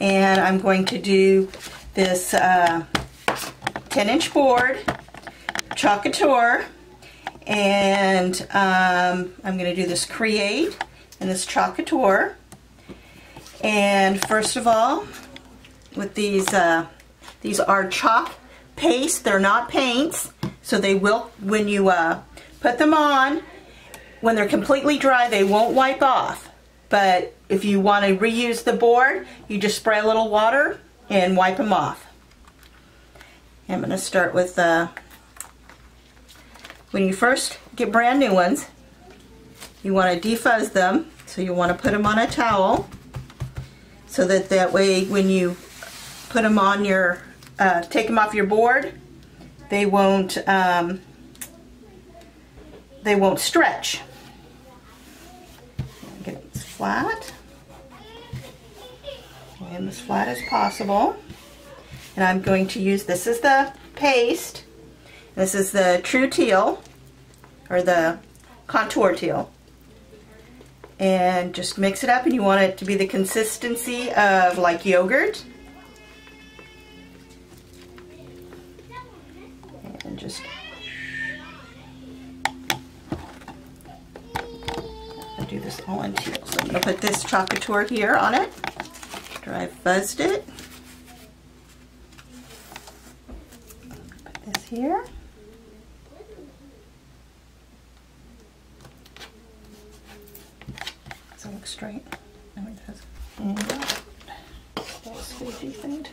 and I'm going to do this uh, 10 inch board, Couture, and um, I'm going to do this Create and this Couture. And first of all, with these, uh, these are chalk paste, they're not paints, so they will, when you uh, put them on, when they're completely dry, they won't wipe off. But if you want to reuse the board, you just spray a little water and wipe them off. I'm going to start with, uh, when you first get brand new ones, you want to defuzz them. So you want to put them on a towel so that that way when you put them on your, uh, take them off your board, they won't, um, they won't stretch. Flat, and as flat as possible. And I'm going to use, this is the paste, this is the true teal, or the Couture teal. And just mix it up and you want it to be the consistency of like yogurt. And just do this all in teal. So I'm going to put this Chalk Couture here on it after I've fuzzed it. Put this here. Does it look straight? No, it does. And that squeegee thing.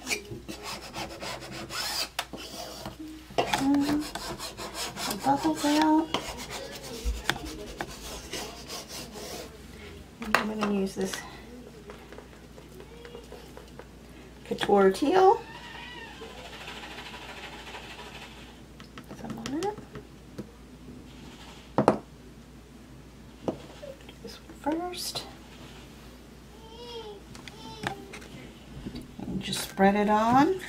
Um, the bubbles out. And I'm going to use this Couture Teal. Some on it. Do this one first. And just spread it on.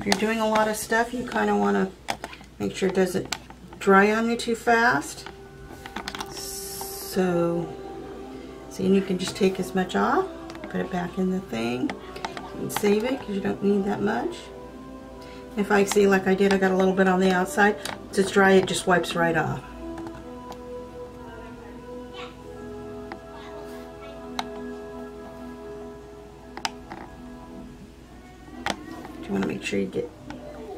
If you're doing a lot of stuff, you kind of want to make sure it doesn't dry on you too fast. So, see, and you can just take as much off, put it back in the thing, and save it because you don't need that much. If I see, like I did, I got a little bit on the outside. It's dry, it just wipes right off. You want to make sure you get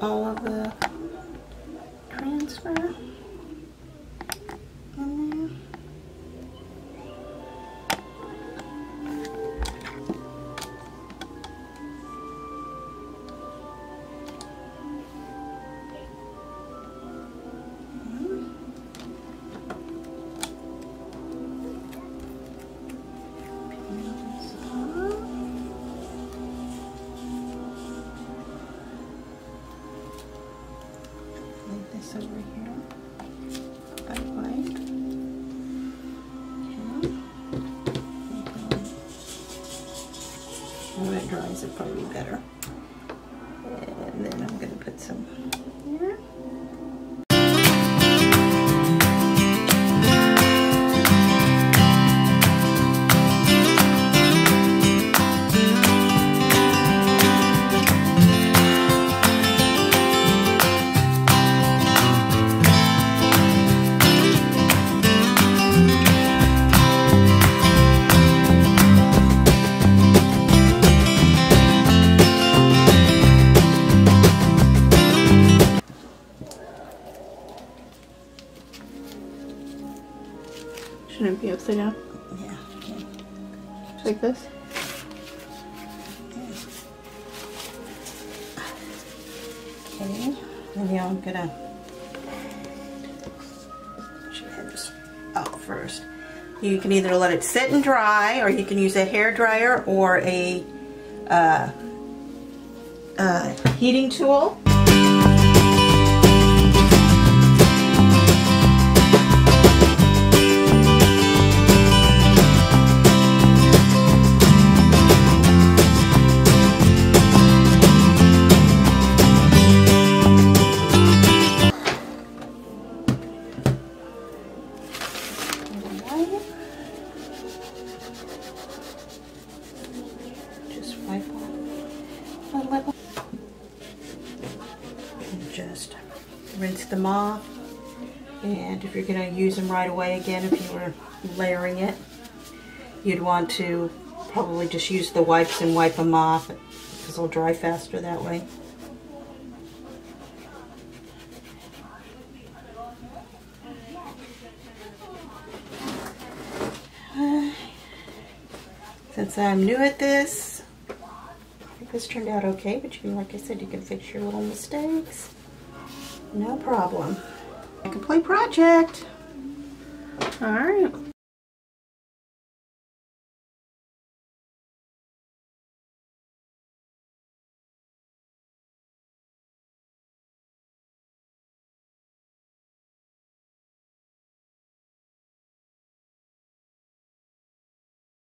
all of the transfer in there. It probably better. And then I'm going to put some Shouldn't be upside down? Yeah. okay. Like this? Okay, and now I'm gonna share this out first. You can either let it sit and dry, or you can use a hair dryer or a uh, uh, heating tool. Rinse them off. And if you're going to use them right away again, if you were layering it, you'd want to probably just use the wipes and wipe them off because they'll dry faster that way. Uh, since I'm new at this, I think this turned out okay, but you can, like I said, you can fix your little mistakes. No problem. Complete project. All right.